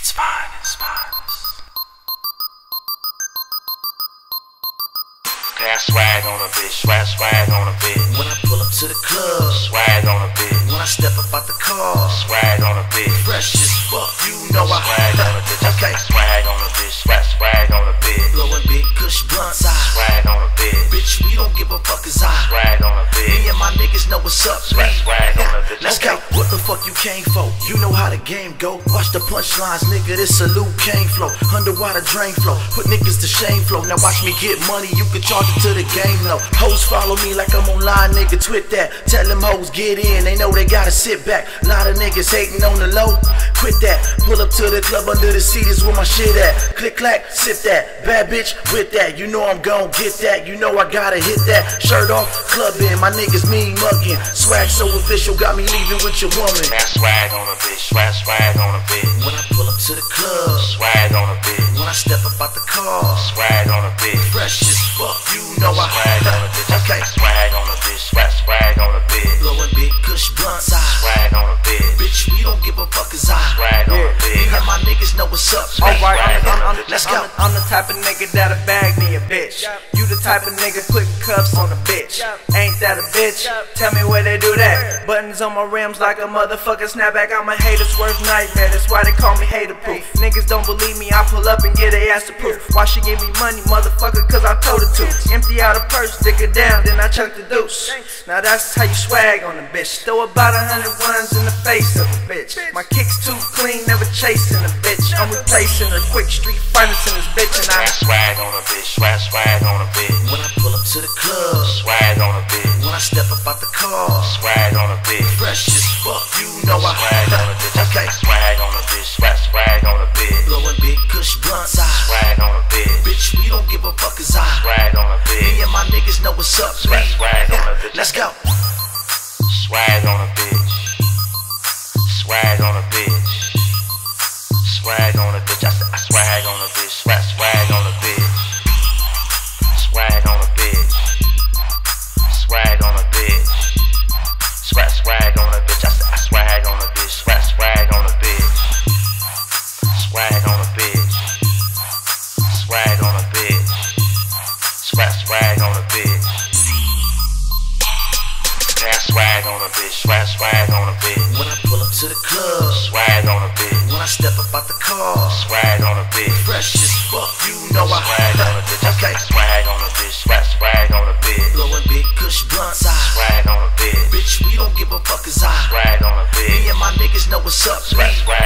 streets finest, finest. Got swag on a bitch, swag, swag on a bitch. When I pull up to the club, Swag on a bitch, when I step up out the car, swag on a bitch. fresh as fuck, you know I Swag on a bitch, Okay, swag on a bitch, swag, swag on a bitch. blowing big kush blunts, I Swag on a bitch, bitch, we don't give a fuck as I. swag on a bitch. Me and my niggas know what's up, Swag, swag on a bitch. Let's go. What the fuck you came for? You know how the game go. Watch the punchlines, nigga. This salute cane flow. Underwater drain flow. Put niggas to shame flow. Now watch me get money. You can charge it to the game though. Hoes follow me like I'm online, nigga. Twit that. Tell them hoes get in. They know they gotta sit back. Lot of niggas hating on the low. Quit that. Pull up to the club under the seat is where my shit at. Click clack, sip that. Bad bitch with that. You know I'm gon' get that. You know I gotta hit that. Shirt off, club in. My niggas mean mugging. Swag so official, got me leaving with your woman. Got swag on a bitch, swag, swag on a bitch. When I pull up to the club, Swag on a bitch, when I step up out the car, swag on a bitch. fresh as fuck, you know Swag on a I. bitch, okay, swag on a bitch, swag, swag on a bitch. blowing big kush blunts, I. Swag on a bitch, Bitch, we don't give a fuck as I. swag on a bitch. and my niggas know what's up. Alright, I'm, I'm, I'm, Let's I'm, the- I'm the type of nigga that'll bag me a bitch. You the type of nigga putting cuffs on a bitch. Ain't that a bitch? Tell me where they do that. Buttons on my rims like a motherfucking snapback. I'm a hater's worst nightmare. That's why they call me hater proof. Niggas don't believe me, I pull up and get a ass to proof. Why she give me money, motherfucker? Cause I told her to. Empty out a purse, dick her down, then I chuck the deuce. Now that's how you swag on a bitch. Throw about a hundred ones in the face of a bitch. My kicks too clean, never chasing a bitch. I'm replacing her quick street finest in this bitch, and I swag on a bitch, swag, swag on a bitch. To the club, Swag on a bitch, when I step up out the car, swag on a bitch. fresh as fuck, you know Swag on a I. bitch, okay, swag on a bitch, swag, swag on a bitch. blowing big kush blunts, I. Swag on a bitch, Bitch, we don't give a fuck as I. swag on a bitch. Me and my niggas know what's up. Swag, swag on a bitch. Let's go. Swag, swag on a bitch, When I pull up to the club, swag on a bitch, when I step up out the car, swag on a bitch, fresh as fuck, you know I swag on a bitch, okay, swag on a bitch, swag, swag on a bitch, blowing big kush blunts, I. swag on a bitch, Bitch, we don't give a fuck as I. swag on a bitch. Me bitch, and my niggas know what's up. swag, swag